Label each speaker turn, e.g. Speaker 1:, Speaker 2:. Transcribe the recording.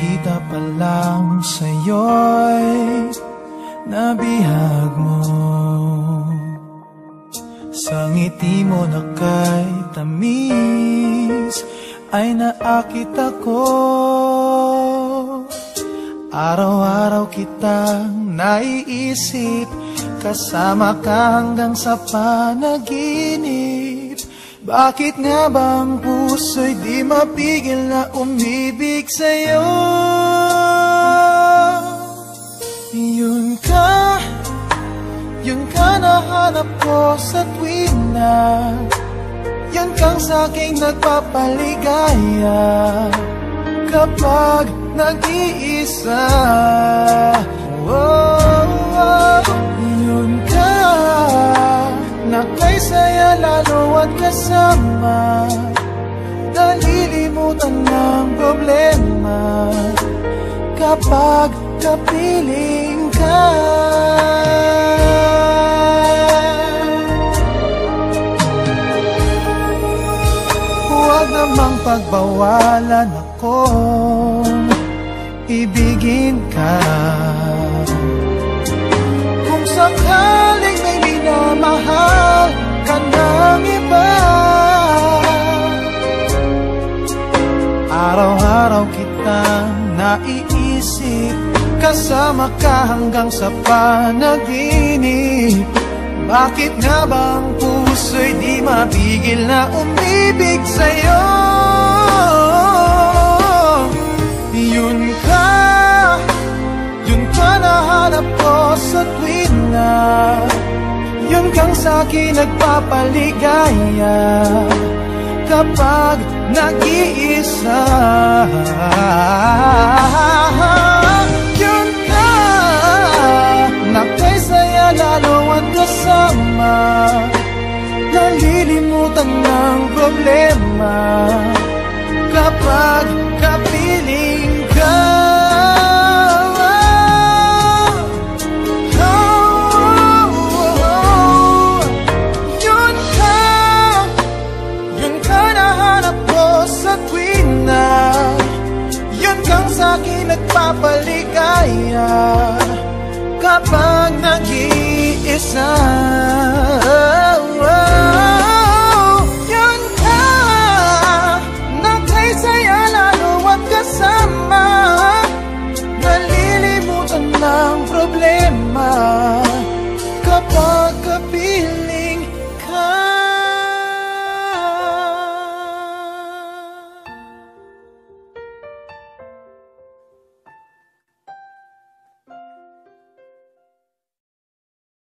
Speaker 1: Pagkita pa lang sa'yo'y nabihag mo. Sa ngiti mo na kay tamis ay naakit ako. Araw-araw kitang naiisip Kasama ka hanggang sa panaginip. Bakit nga bang puso puso'y di mapigil na umibig sa'yo? Yun ka, yun ka nahanap ko sa tuwing na. Yan kang sa'king nagpapaligaya. Kapag nag-iisa. Oh, oh, Yun ka Na kay saya lalo at kasama Kapag kapiling ka. Huwag namang pagbawalan akong ibigin ka. Kung sakaling may minamahal Araw-araw kitang naiisip Kasama ka hanggang sa panaginip. Bakit nga bang puso'y di mapigil na umibig sa'yo? Yun ka, yun ka nahanap ko sa tuwing na. Yun kang sa'kin nagpapaligaya. Kapag nag-iisa Yun ka, na kay saya lalo ang kasama. Nalilimutan ng problema. Kapag nagpapaligaya Kapag nag-iisa. Yun ka, na kay saya lalo at kasama. Nalilimutan ng problema